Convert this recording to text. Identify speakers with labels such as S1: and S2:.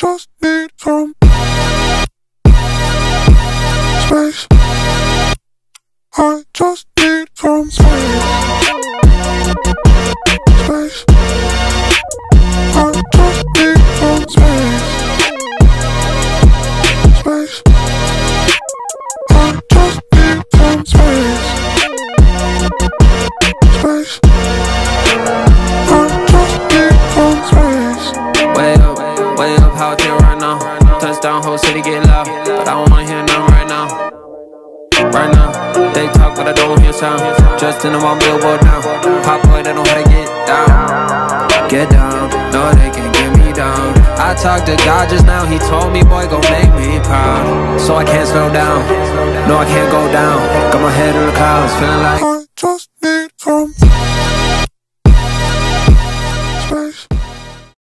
S1: just need some space. I just need some space.
S2: Space. I just need some space. Space. I just need some space. Space. Feel right now. Touchdown, whole city get loud. But I don't wanna hear nothing right now. Right now, they talk, but I don't hear sound. Just in the one billboard now. Pop boy, they know how to get down. Get down, no, they can't get me down. I talked to God just now, he told me, boy, gon' make me proud. So I can't slow down, no, I can't go down. Got my head in the clouds, feeling like.
S1: I just